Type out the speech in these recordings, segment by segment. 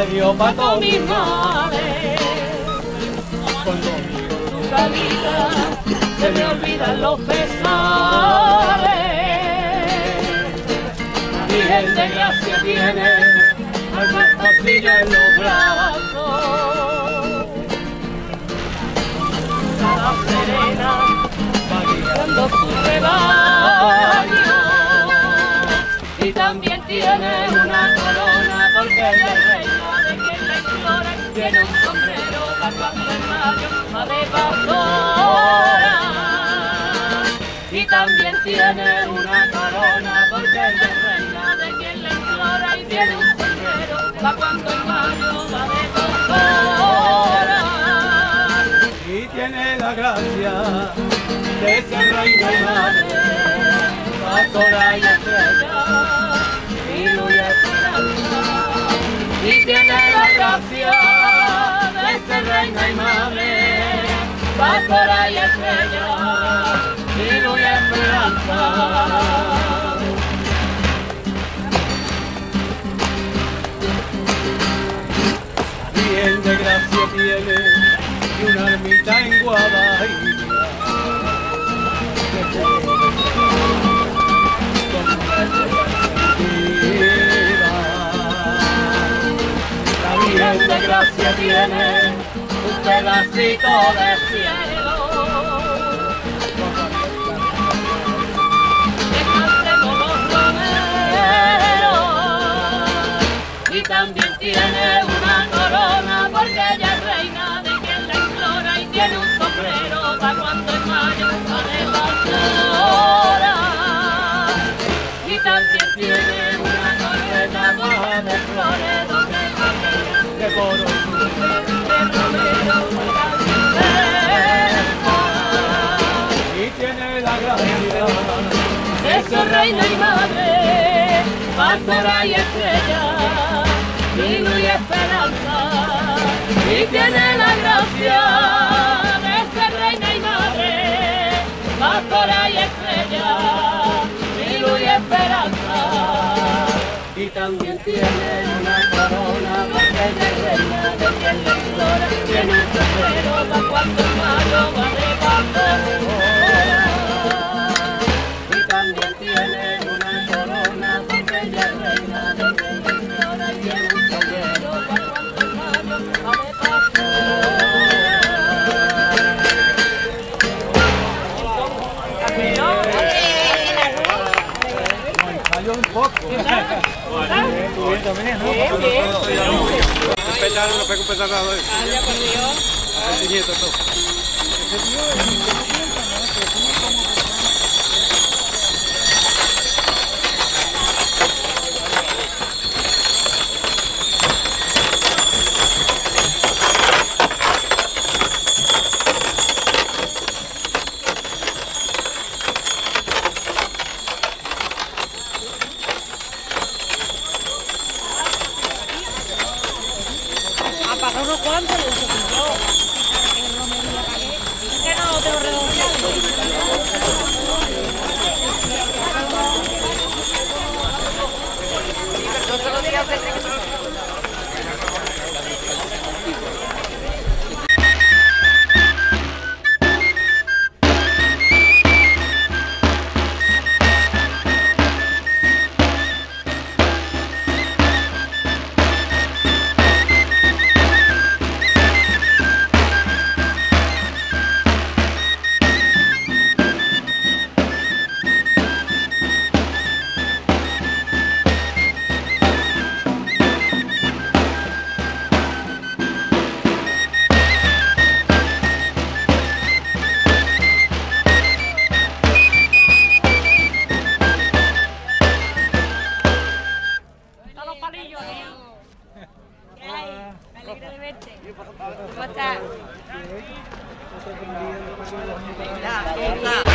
remedio para todos mis males. Cuando miro tu carita, se me olvidan los pesares. Virgen de gracia tiene al pastillo en los brazos. Cada serena va guiando su rebaño y también tiene una corona porque es quien la tiene un sombrero mayo va de pastora y también tiene una corona porque es reina de quien la implora y tiene un sombrero para cuando en mayo va de pastora y tiene la gracia de ser reina y madre, pastora y estrella, y luz y y tiene la gracia reina y madre, pastora y estrella, y luz y esperanza. De gracia tiene y una ermita en Guadaira. La de gracia tiene un pedacito de cielo. Descansemos los romeros. Y también tiene una corona porque ella es reina de quien la implora y tiene un sombrero para cuando en mayo va de pastora. Y también tiene reina y madre, pastora y estrella, y luz y esperanza, y tiene la gracia de ser reina y madre, pastora y estrella, y luz y esperanza, y también tiene bien, bien. Respetar, no pesar nada. Vaya, por Dios. Todo. Apagó unos cuantos y eso yo. Que ¡Viva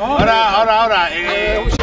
Ahora, ahora, ahora. Eh,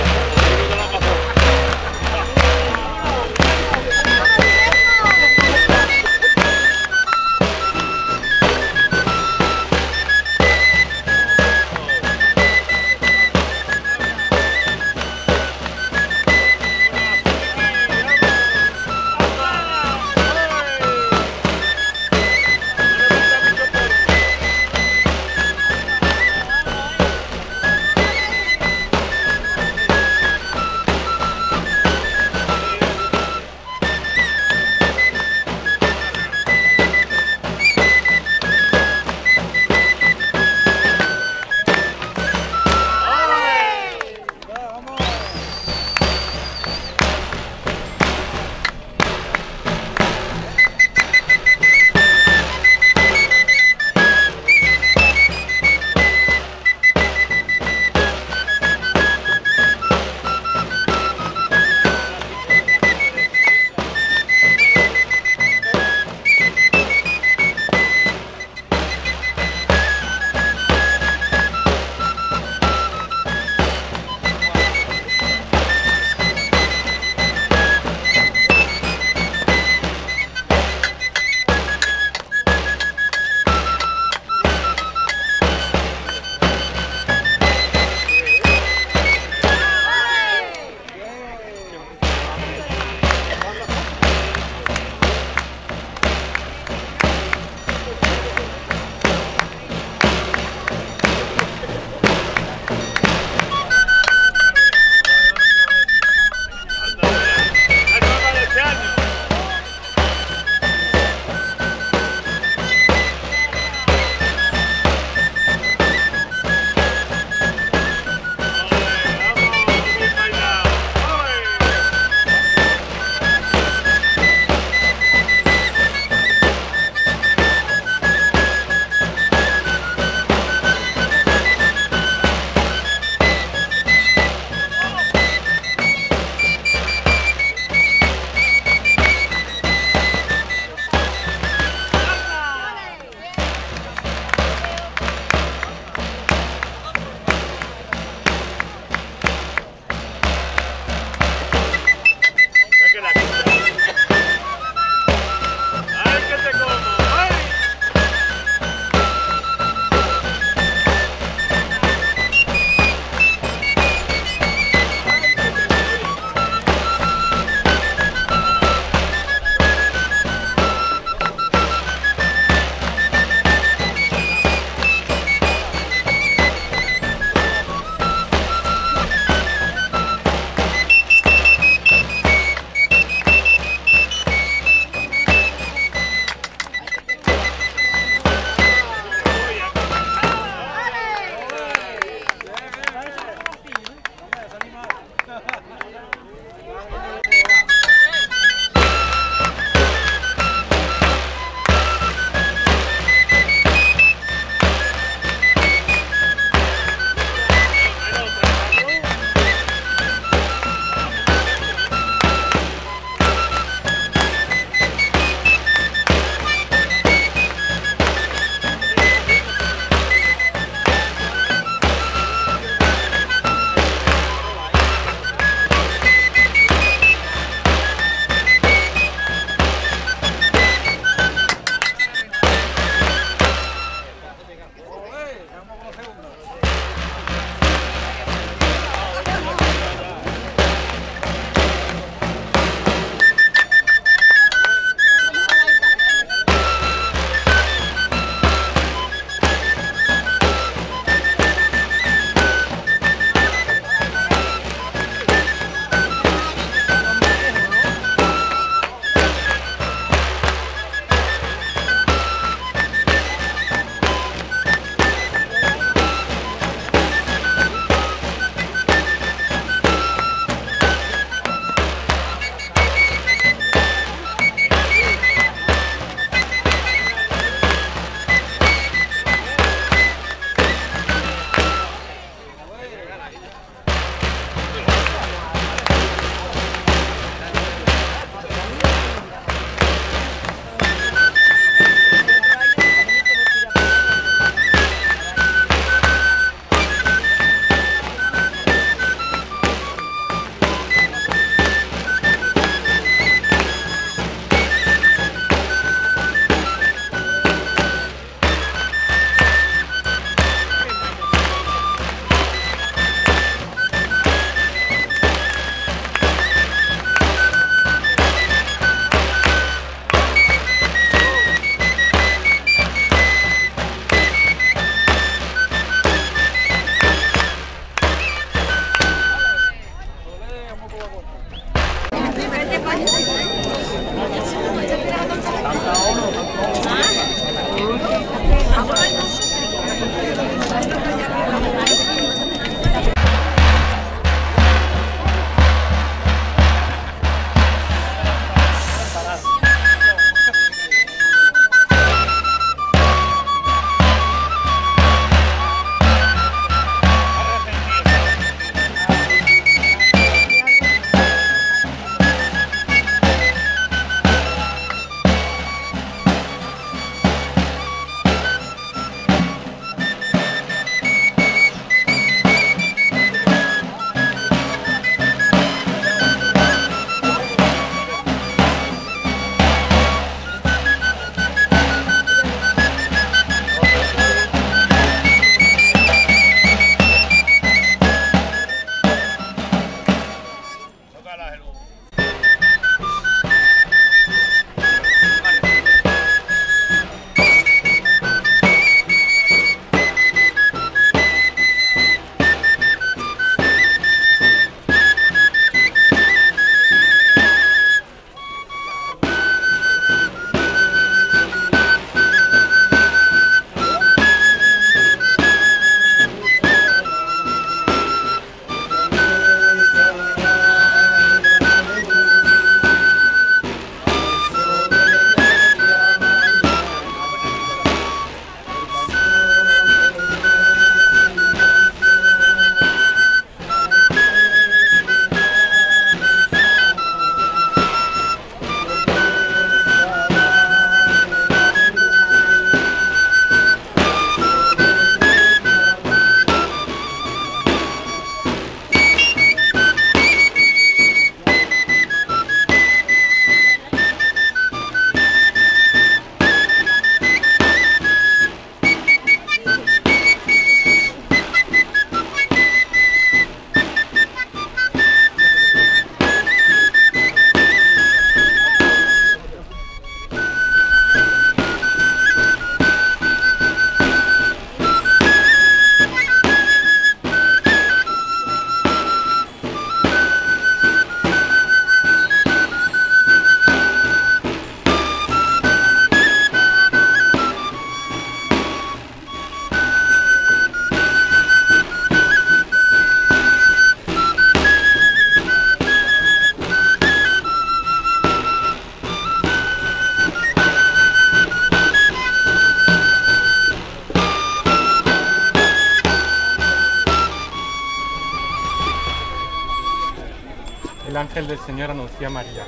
ángel del Señor anunció a María.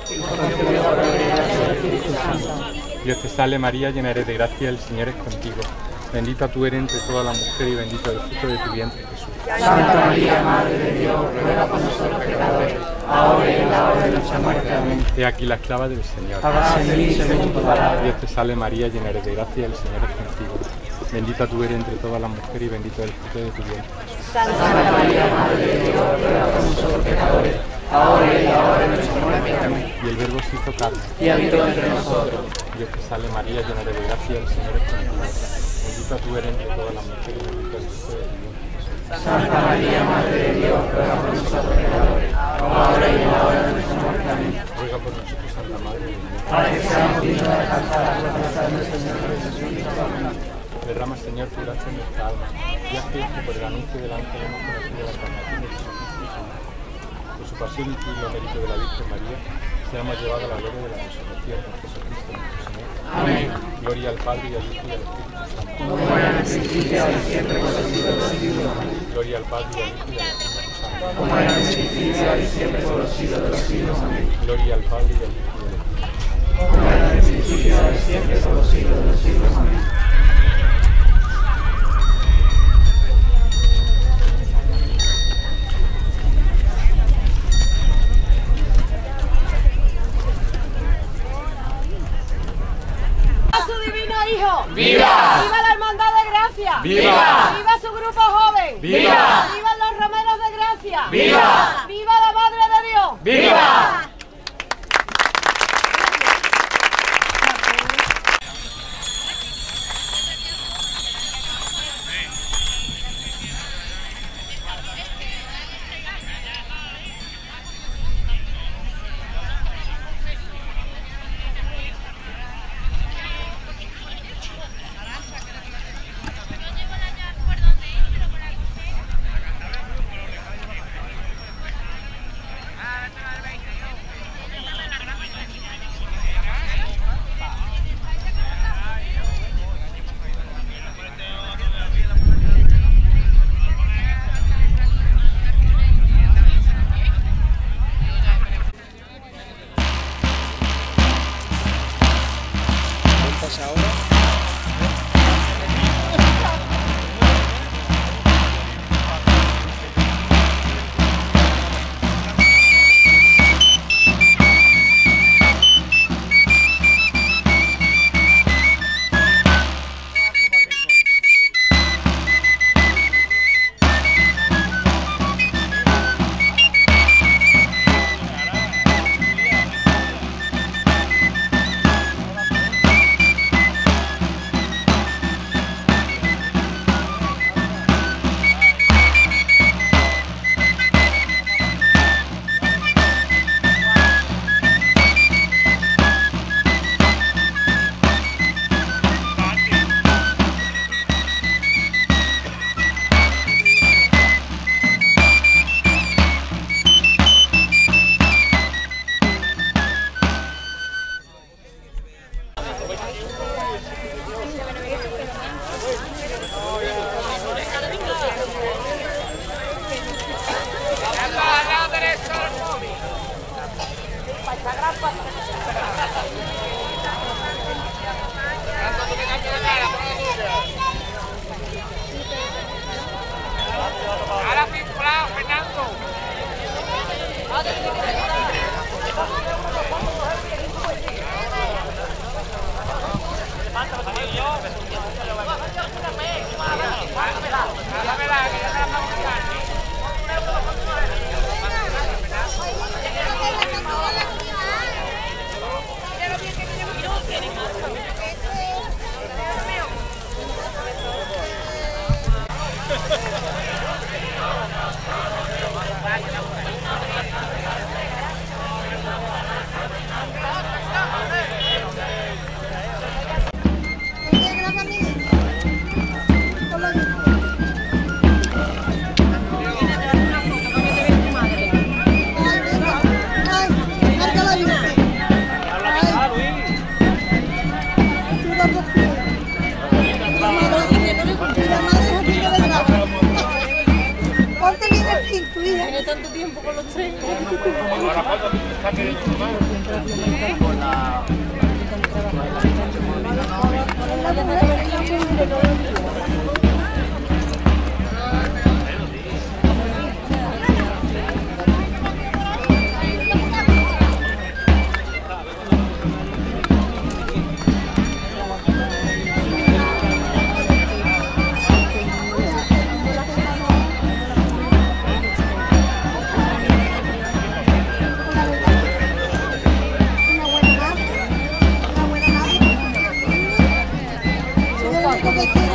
Dios te salve María, llena eres de gracia, el Señor es contigo. Bendita tú eres entre todas las mujeres y bendito el fruto de tu vientre, Jesús. Santa María, Madre de Dios, ruega por nosotros pecadores, ahora y en la hora de nuestra muerte. Amén. He aquí la esclava del Señor. Hágase en mí según tu palabra. Dios te salve María, llena eres de gracia, el Señor es contigo. Bendita tú eres entre todas las mujeres y bendito el fruto de tu vientre. Santa María, Madre de Dios, ruega por nosotros pecadores, ahora y en la hora de nuestra muerte. Amén. Y el Verbo se hizo carne. Y habitó entre nosotros. Dios te salve María, llena de gracia, el Señor es contigo. Bendita tú eres entre todas las mujeres y bendito el fruto de tu vientre. Santa María, Madre de Dios, ruega por nosotros pecadores, ahora y en la hora de nuestra muerte. Amén. Ruega por nosotros, Santa Madre de Dios. Para que seamos dignos de alcanzar la promesa de nuestro Señor Jesucristo. Amén. Derrama, Señor, tu gracia en nuestra alma y haz que por el anuncio del ángel hemos conocido la encarnación de Jesucristo. Por pasión y por méritos de la Virgen María, seamos llevados a la gloria de la resurrección con Jesucristo nuestro Señor. Amén. Gloria al Padre y al Hijo y al Espíritu Santo. Como era en el principio, ahora y siempre, por los siglos de los siglos. Gloria al Padre y al Hijo y al Espíritu Santo. Como era en el principio, ahora y siempre, por los siglos de los siglos. Amén. Gloria al Padre y al Hijo y al Espíritu Santo. Como era en el principio, ahora y siempre, por los siglos de los siglos. Amén. ¡Viva! ¡Viva los romeros de Gracia! ¡Viva! ¡Viva la Madre de Dios! ¡Viva! Una Yo lo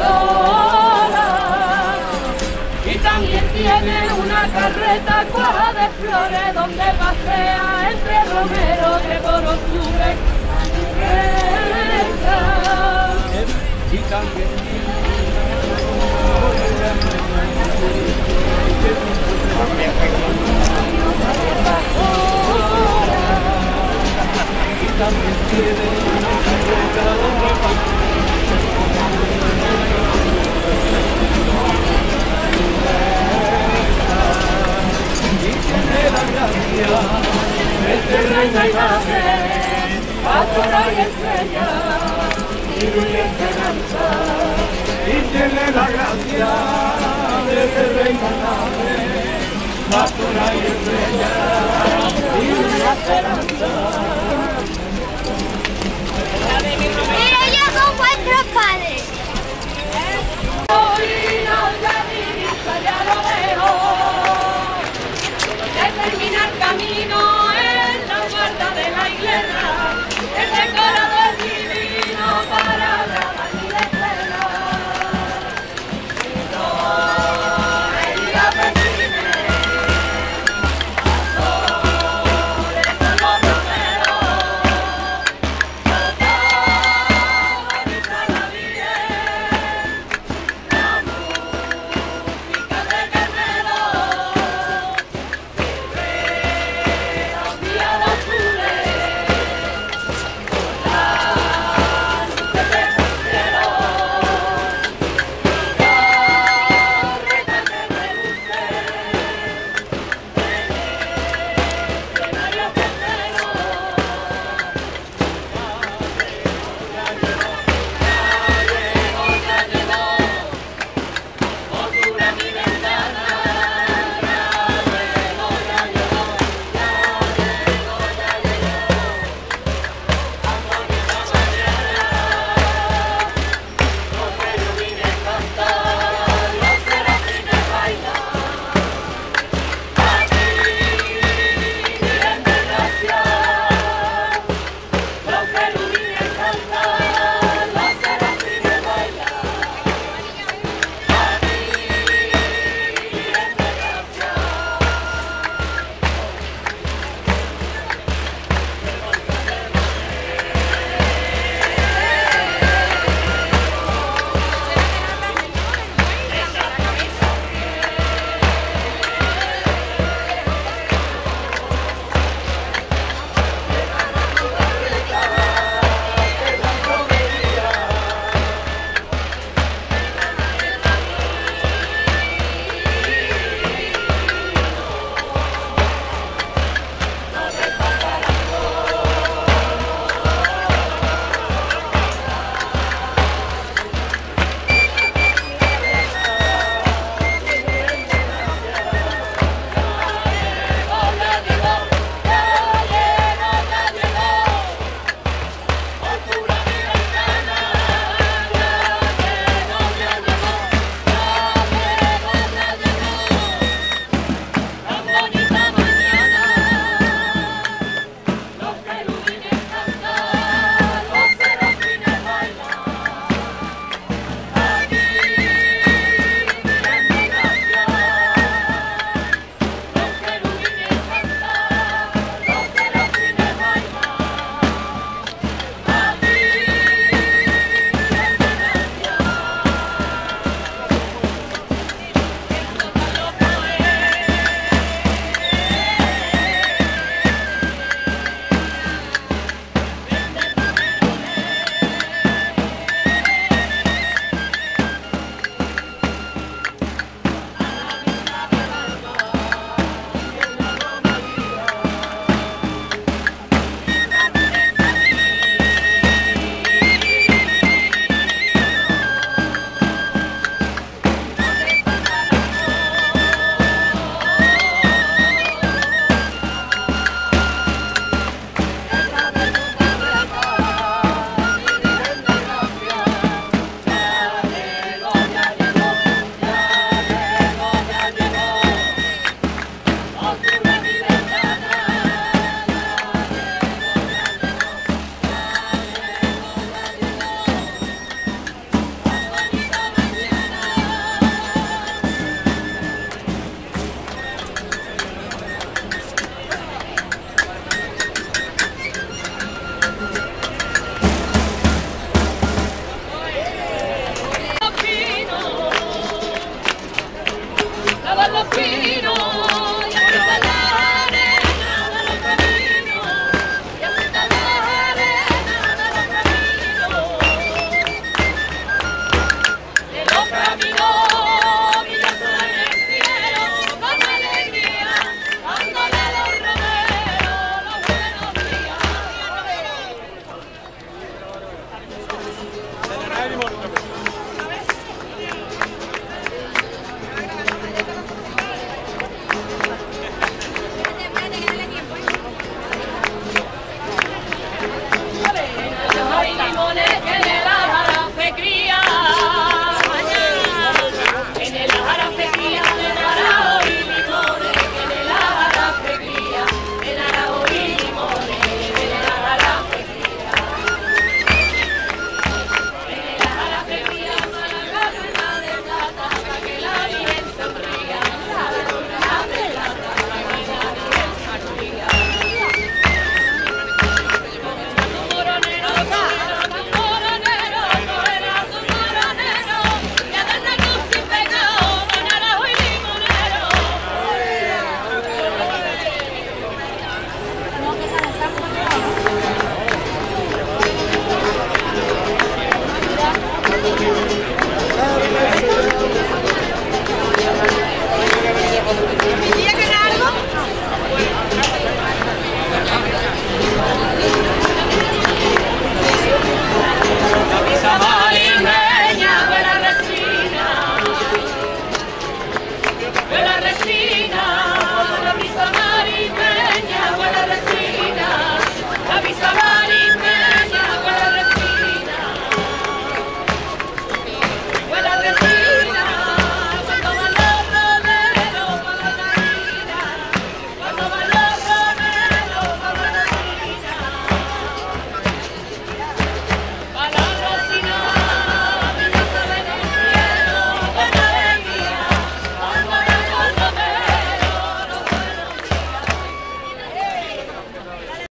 pastora. Y también tiene una carreta cuaja de flores donde pasea entre romeros que por octubre y también y también tiene una carreta donde pasea de la gracia, de desde reina y madre, adorar y estrella, y luz esperanza, y tiene la gracia, de desde reina y madre, adorar y estrella, y luz y esperanza. Pero yo como vuestro padre. terminar camino en la puerta de la iglesia.